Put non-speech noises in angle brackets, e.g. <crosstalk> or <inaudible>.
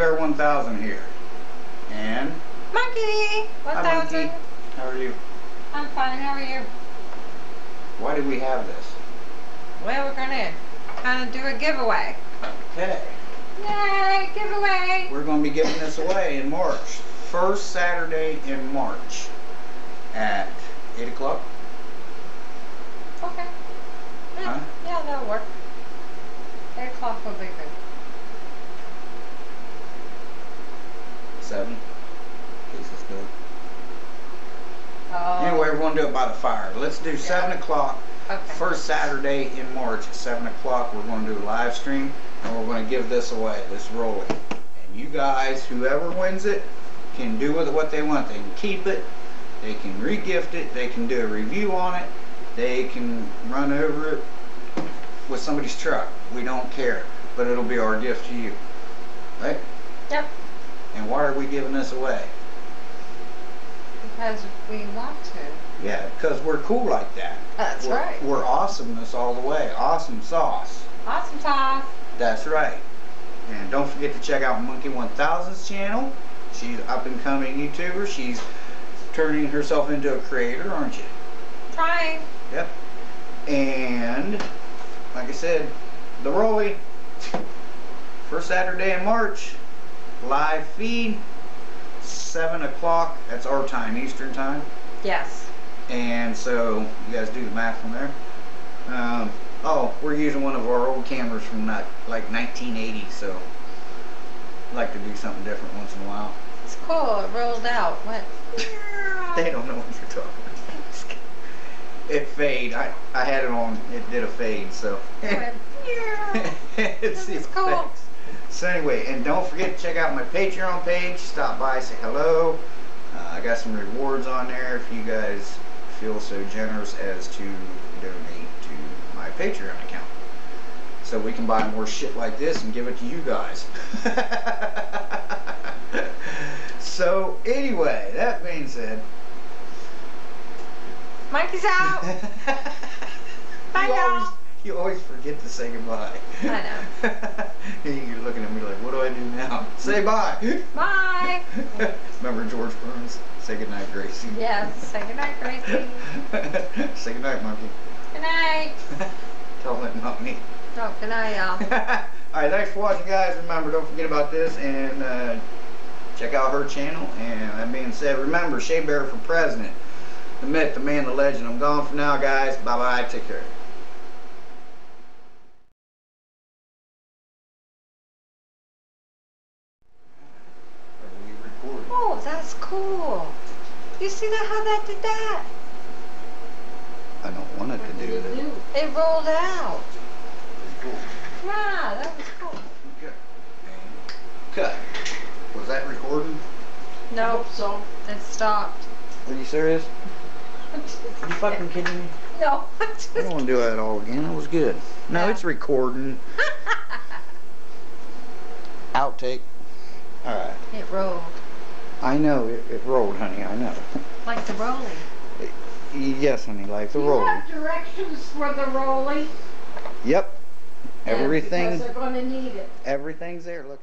Bear 1000 here. And? Monkey 1000. How are you? I'm fine. How are you? Why do we have this? Well, we're going to kind of do a giveaway. Okay. Yay, giveaway. We're going to be giving this away in March. First Saturday in March at 8 o'clock. Okay. Yeah, huh? yeah, that'll work. 8 o'clock will be good. 7. In case it's good. Oh. Anyway, we're going to do it by the fire. Let's do 7 o'clock. Okay. First Saturday in March at 7 o'clock. We're going to do a live stream and we're going to give this away, this rolling. And you guys, whoever wins it, can do with it what they want. They can keep it, they can re-gift it, they can do a review on it, they can run over it with somebody's truck. We don't care, but it'll be our gift to you. Right? Yep. And why are we giving this away? Because we want to. Yeah, because we're cool like that. That's we're, right. We're awesomeness all the way. Awesome sauce. Awesome sauce. That's right. And don't forget to check out Monkey 1000's channel. She's up and coming YouTuber. She's turning herself into a creator, aren't you? Trying. Yep. And like I said, the Rollie. First Saturday in March. Live feed. 7 o'clock. That's our time, Eastern time. Yes. And so you guys do the math from there. Um, oh, we're using one of our old cameras from that, like 1980, so like to do something different once in a while. It's cool. It rolled out. What? <laughs> They don't know what you're talking about. <laughs> It fade. I, I had it on. It did a fade, so. It went. <laughs> it's cool. effects. So anyway, and don't forget to check out my Patreon page. Stop by, say hello. Uh, I got some rewards on there if you guys feel so generous as to donate to my Patreon account. So we can buy more shit like this and give it to you guys. <laughs> so anyway, that being said, Monkey's out. <laughs> Bye, you always, y'all. you always forget to say goodbye. I know. <laughs> <laughs> You're looking at me like, what do I do now? <laughs> Say bye. Bye. <laughs> Remember George Burns? Say goodnight, Gracie. Yes. Say goodnight, Gracie. say goodnight, monkey. Good night. Tell that not me. Oh, good night, y'all. Alright, thanks for watching, guys. Remember, don't forget about this and uh, check out her channel. And that being said, remember, Shea Bear for president. The myth, the man, the legend. I'm gone for now, guys. Bye bye. Take care. Are we recording? Oh, that's cool. You see that how that did that? I don't want it to do that. It rolled out. Cool. Yeah, that was cool. Okay. Cut. Was that recording? No, so it stopped. Are you serious? Are <laughs> you fucking kidding me? No, I'm I don't want to do that all again. That was good. No, Yeah. it's recording. <laughs> Outtake. Alright. it rolled I know it, it rolled, honey. I know. like the rolling. yes, honey, like the Do you roll. have directions for the rolling? Yep. Yeah, Everything, Because they're gonna need it. everything's there. Look.